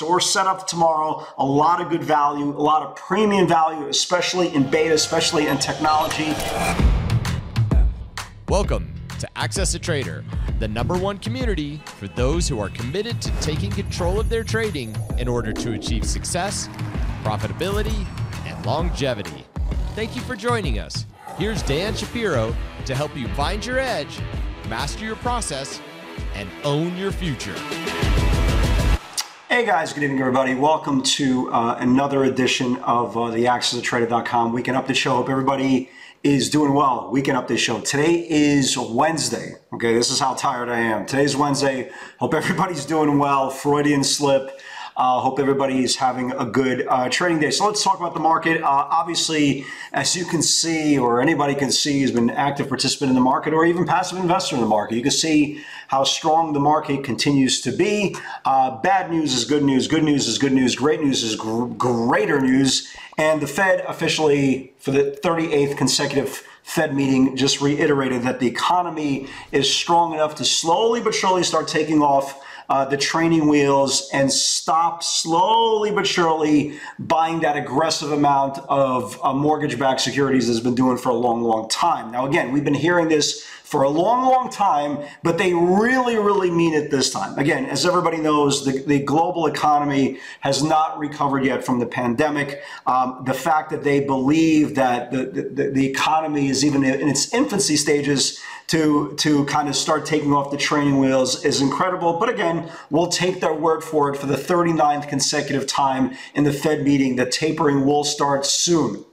So we're set up tomorrow. A lot of good value, a lot of premium value, especially in beta, especially in technology. Welcome to Access a Trader, the number one community for those who are committed to taking control of their trading in order to achieve success, profitability, and longevity. Thank you for joining us. Here's Dan Shapiro to help you find your edge, master your process, and own your future. Hey guys, good evening everybody. Welcome to uh, another edition of uh, the AccessATrader.com Weekend Update Show. Hope everybody is doing well. Weekend Update Show. Today is Wednesday. Okay, this is how tired I am. Today's Wednesday. Hope everybody's doing well. Freudian slip. Uh, hope everybody is having a good uh, trading day. So let's talk about the market. Uh, obviously, as you can see, or anybody can see who's been an active participant in the market, or even passive investor in the market, you can see how strong the market continues to be. Uh, bad news is good news. Good news is good news. Great news is gr- greater news. And the Fed officially, for the 38th consecutive Fed meeting, just reiterated that the economy is strong enough to slowly but surely start taking off uh, the training wheels and stop slowly but surely buying that aggressive amount of uh, mortgage backed securities has been doing for a long, long time. Now, again, we've been hearing this for a long, long time, but they really, really mean it this time. Again, as everybody knows, the, the global economy has not recovered yet from the pandemic. Um, the fact that they believe that the, the, the economy is even in its infancy stages to, to kind of start taking off the training wheels is incredible. But again, we'll take their word for it for the 39th consecutive time in the Fed meeting that tapering will start soon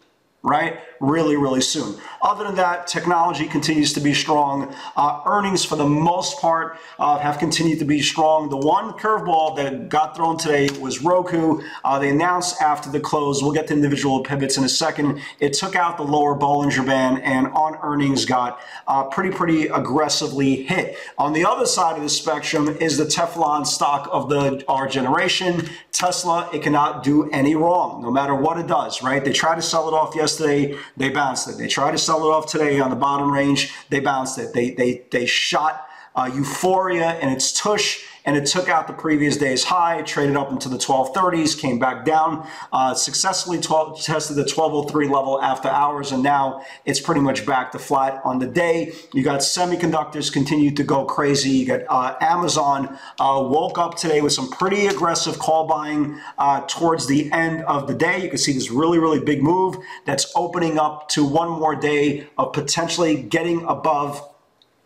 right? Really, really soon. Other than that, technology continues to be strong. Uh, earnings, for the most part, uh, have continued to be strong. The one curveball that got thrown today was Roku. Uh, they announced after the close, we'll get to individual pivots in a second. It took out the lower Bollinger Band and on earnings got uh, pretty, pretty aggressively hit. On the other side of the spectrum is the Teflon stock of the our generation. Tesla, it cannot do any wrong, no matter what it does, right? They tried to sell it off yesterday, they bounced it. They tried to sell it off today on the bottom range, they bounced it. They, they, they shot uh, Euphoria and its tush and it took out the previous day's high, traded up into the 1230s, came back down, uh, successfully 12, tested the 1203 level after hours, and now it's pretty much back to flat on the day. You got semiconductors continue to go crazy. You got uh, Amazon uh, woke up today with some pretty aggressive call buying uh, towards the end of the day. You can see this really, really big move that's opening up to one more day of potentially getting above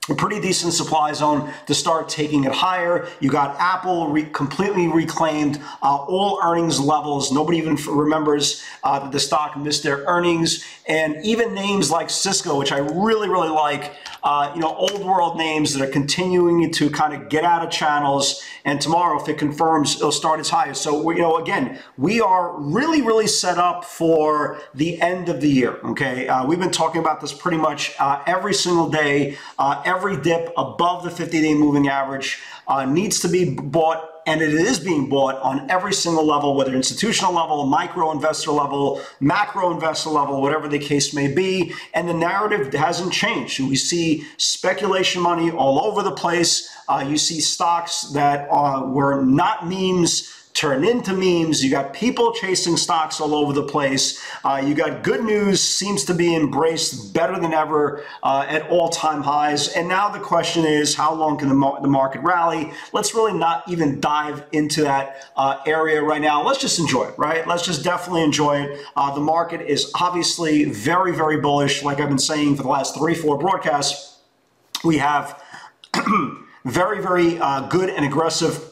a pretty decent supply zone to start taking it higher. You got Apple re completely reclaimed uh, all earnings levels. Nobody even remembers uh, that the stock missed their earnings. And even names like Cisco, which I really, really like, uh, you know, old world names that are continuing to kind of get out of channels. And tomorrow, if it confirms, it'll start its highest. So, you know, again, we are really, really set up for the end of the year. Okay. Uh, we've been talking about this pretty much uh, every single day. Every uh, every dip above the 50-day moving average uh, needs to be bought and it is being bought on every single level, whether institutional level, micro investor level, macro investor level, whatever the case may be. And the narrative hasn't changed. We see speculation money all over the place. Uh, you see stocks that uh, were not memes turn into memes. You got people chasing stocks all over the place. Uh, you got good news seems to be embraced better than ever uh, at all time highs. And now the question is, how long can the, mar- the market rally? Let's really not even dive into that uh, area right now. Let's just enjoy it, right? Let's just definitely enjoy it. Uh, the market is obviously very, very bullish. Like I've been saying for the last three, four broadcasts, we have very, very uh, good and aggressive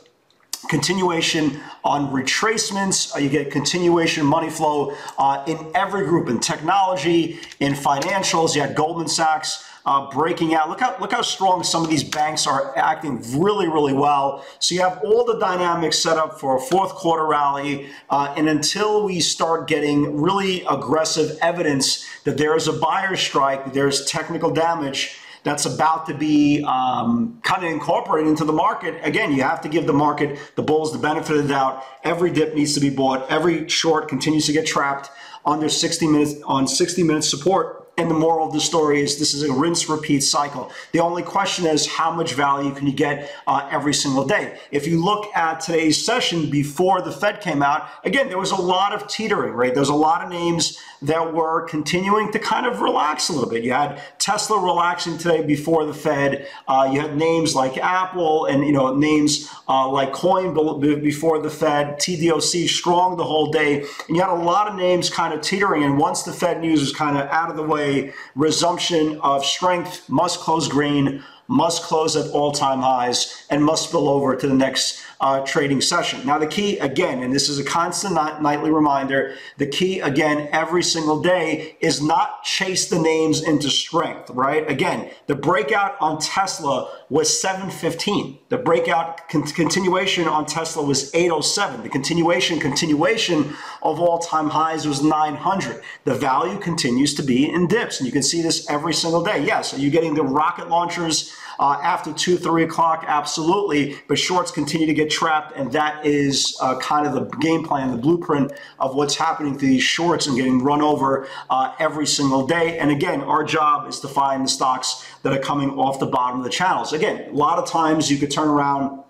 continuation on retracements. Uh, you get continuation money flow uh, in every group in technology, in financials. You had Goldman Sachs uh, breaking out. Look how look how strong some of these banks are acting really really well. So you have all the dynamics set up for a fourth quarter rally, uh, and until we start getting really aggressive evidence that there is a buyer strike, there's technical damage that's about to be um, kind of incorporated into the market. Again, you have to give the market, the bulls, the benefit of the doubt. Every dip needs to be bought. Every short continues to get trapped under 60 minutes on 60 minutes support and the moral of the story is this is a rinse repeat cycle. The only question is how much value can you get uh, every single day? If you look at today's session before the Fed came out, again, there was a lot of teetering, right? There's a lot of names that were continuing to kind of relax a little bit. You had Tesla relaxing today before the Fed. Uh, you had names like Apple and you know names uh, like Coin before the Fed. TDOC strong the whole day, and you had a lot of names kind of teetering. And once the Fed news was kind of out of the way, resumption of strength must close green must close at all-time highs and must spill over to the next uh, trading session. Now the key again, and this is a constant nightly reminder, the key again every single day is not chase the names into strength, right? Again, the breakout on Tesla was 715. The breakout con continuation on Tesla was 807. The continuation continuation of all-time highs was 900. The value continues to be in dips, and you can see this every single day. Yes, are you getting the rocket launchers uh, after 2, 3 o'clock? Absolutely. But shorts continue to get trapped, and that is uh, kind of the game plan, the blueprint of what's happening to these shorts and getting run over uh, every single day. And again, our job is to find the stocks that are coming off the bottom of the channels. Again, a lot of times you could turn around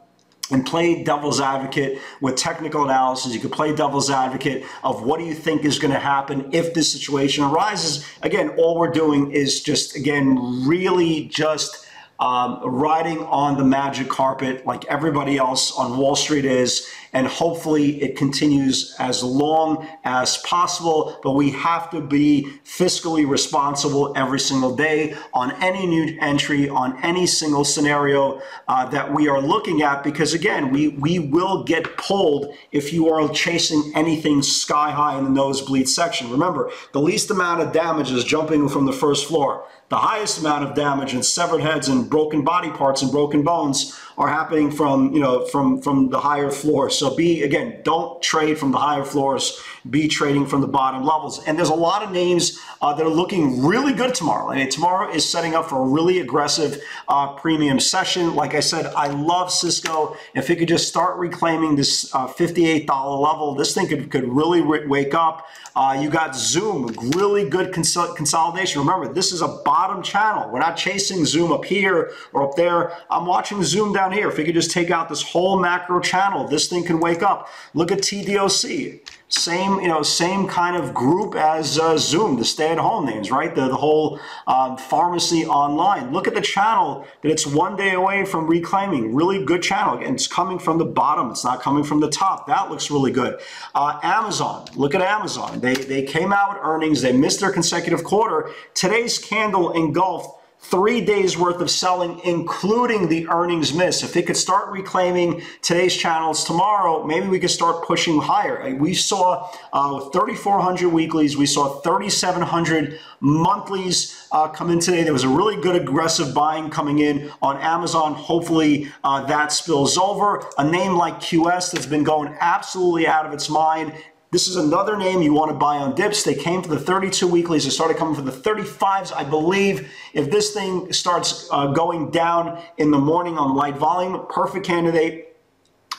and play devil's advocate with technical analysis. You could play devil's advocate of what do you think is going to happen if this situation arises. Again, all we're doing is just, again, really just um, riding on the magic carpet like everybody else on Wall Street is. And hopefully it continues as long as possible. But we have to be fiscally responsible every single day on any new entry, on any single scenario uh, that we are looking at. Because again, we, we will get pulled if you are chasing anything sky high in the nosebleed section. Remember, the least amount of damage is jumping from the first floor. The highest amount of damage and severed heads and broken body parts and broken bones are happening from, you know, from, from the higher floors. So be, again, don't trade from the higher floors, be trading from the bottom levels. And there's a lot of names uh, that are looking really good tomorrow. And tomorrow is setting up for a really aggressive uh, premium session. Like I said, I love Cisco. If it could just start reclaiming this uh, $58 level, this thing could, could really wake up. Uh, you got Zoom, really good cons consolidation. Remember, this is a bottom channel. We're not chasing Zoom up here or up there. I'm watching Zoom down here. If we could just take out this whole macro channel, this thing can wake up. Look at TDOC. Same, you know, same kind of group as uh, Zoom, the stay-at-home names, right? The, the whole um, pharmacy online. Look at the channel that it's one day away from reclaiming. Really good channel. And it's coming from the bottom. It's not coming from the top. That looks really good. Uh, Amazon. Look at Amazon. They, they came out with earnings. They missed their consecutive quarter. Today's candle engulfed three days worth of selling, including the earnings miss. If it could start reclaiming today's channels tomorrow, maybe we could start pushing higher. We saw uh, 3,400 weeklies, we saw 3,700 monthlies uh, come in today. There was a really good aggressive buying coming in on Amazon. Hopefully uh, that spills over. A name like QS that's been going absolutely out of its mind this is another name you want to buy on dips. They came for the 32 weeklies. They started coming for the 35s. I believe if this thing starts uh, going down in the morning on light volume, perfect candidate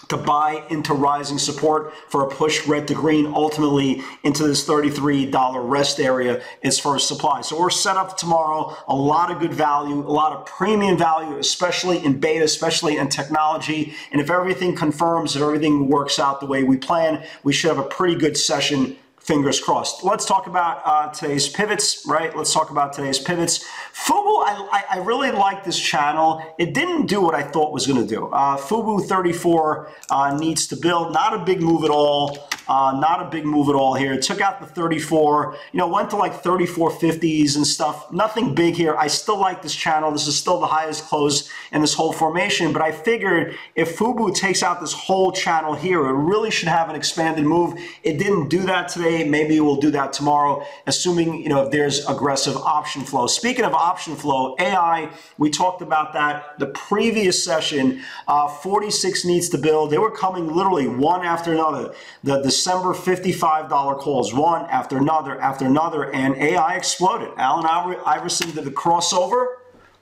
to buy into rising support for a push red to green, ultimately into this $33 rest area as far as supply. So we're set up tomorrow, a lot of good value, a lot of premium value, especially in beta, especially in technology. And if everything confirms, if everything works out the way we plan, we should have a pretty good session fingers crossed. Let's talk about uh, today's pivots, right? Let's talk about today's pivots. FUBO, I, I, really like this channel. It didn't do what I thought was going to do. Uh, FUBO 34 uh, needs to build. Not a big move at all. Uh, not a big move at all here. It took out the 34, you know, went to like 3450s and stuff. Nothing big here. I still like this channel. This is still the highest close in this whole formation, but I figured if FUBO takes out this whole channel here, it really should have an expanded move. It didn't do that today. Maybe we'll do that tomorrow, assuming, you know, if there's aggressive option flow. Speaking of option flow, AI, we talked about that the previous session. Uh, 46 needs to build. They were coming literally one after another. The, the December $55 calls, one after another after another, and AI exploded. Allen Iverson did the crossover,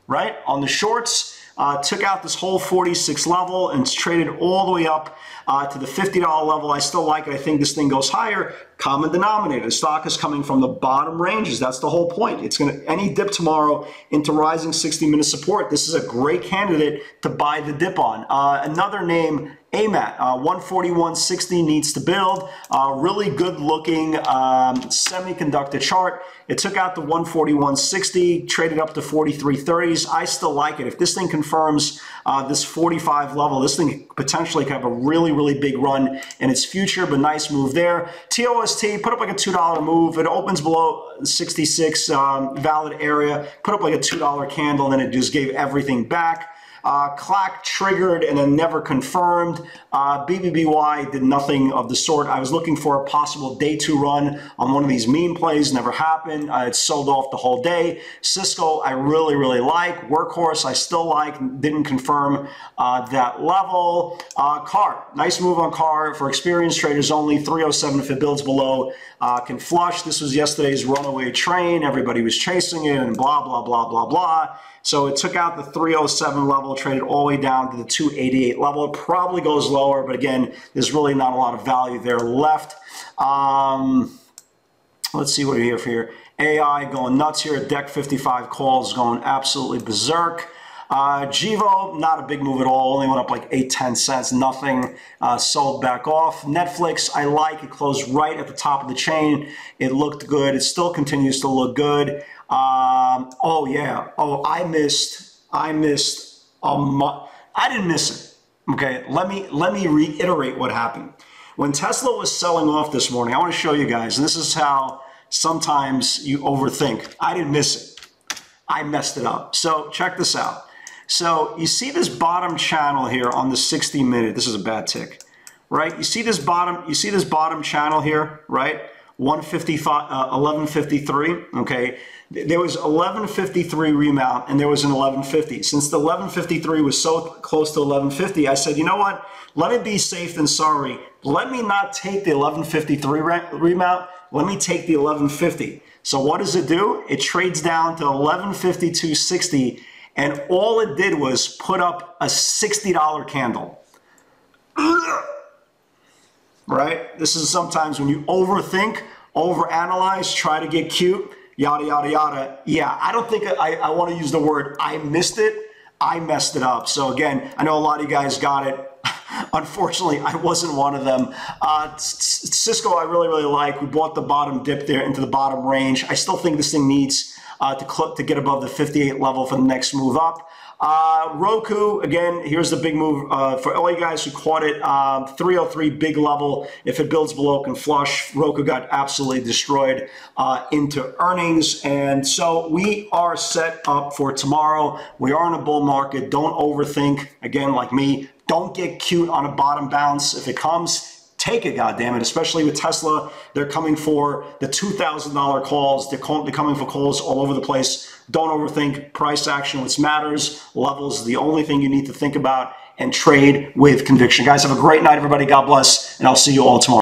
right, on the shorts. uh, took out this whole 46 level and traded all the way up uh, to the $50 level. I still like it. I think this thing goes higher. Common denominator. The stock is coming from the bottom ranges. That's the whole point. It's going to, any dip tomorrow into rising 60 minute support. This is a great candidate to buy the dip on. Uh, another name, AMAT, uh, 141.60 needs to build. Uh, really good looking um, semiconductor chart. It took out the 141.60, traded up to 43.30s. I still like it. If this thing confirms uh, this 45 level, this thing potentially could have a really, really big run in its future, but nice move there. TOST put up like a $2 move. It opens below 66 um, valid area, put up like a $2 candle, and then it just gave everything back. Uh, Clack triggered and then never confirmed. Uh, BBBY did nothing of the sort. I was looking for a possible day two run on one of these meme plays. Never happened. Uh, it sold off the whole day. Cisco, I really, really like. Workhorse, I still like. Didn't confirm uh, that level. Uh, car, nice move on car for experienced traders only. 307 if it builds below. Uh, can flush. This was yesterday's runaway train. Everybody was chasing it and blah, blah, blah, blah, blah. So it took out the 307 level, traded all the way down to the 288 level. It probably goes lower, but again, there's really not a lot of value there left. Um, let's see what we have here. AI going nuts here. Deck 55 calls going absolutely berserk. Uh, Gevo, not a big move at all. Only went up like 8, 10 cents. Nothing uh, sold back off. Netflix, I like. It closed right at the top of the chain. It looked good. It still continues to look good. Um, oh yeah. Oh, I missed. I missed. Um, I didn't miss it. Okay. Let me let me reiterate what happened. When Tesla was selling off this morning, I want to show you guys, and this is how sometimes you overthink. I didn't miss it. I messed it up. So check this out. So you see this bottom channel here on the 60 minute. This is a bad tick, right? You see this bottom. You see this bottom channel here, right? 155, uh, 1153. Okay, there was 1153 remount and there was an 1150. Since the 1153 was so close to 1150, I said, you know what? Let me be safe than sorry. Let me not take the 1153 remount. Let me take the 1150. So what does it do? It trades down to 1152.60 and all it did was put up a $60 candle. right? This is sometimes when you overthink, overanalyze, try to get cute yada, yada, yada. Yeah, I don't think I, I want to use the word I missed it. I messed it up. So again, I know a lot of you guys got it. Unfortunately, I wasn't one of them. Uh, Cisco, I really, really like. We bought the bottom dip there into the bottom range. I still think this thing needs uh, to, to get above the 58 level for the next move up. Uh, Roku, again, here's the big move uh, for all you guys who caught it. Um, 303 big level. If it builds below, can flush. Roku got absolutely destroyed uh, into earnings. And so we are set up for tomorrow. We are in a bull market. Don't overthink. Again, like me, don't get cute on a bottom bounce. If it comes, take it, goddammit, especially with Tesla. They're coming for the $2,000 calls. They're, call, they're coming for calls all over the place. Don't overthink price action, which matters. Levels the only thing you need to think about and trade with conviction. Guys, have a great night, everybody. God bless, and I'll see you all tomorrow.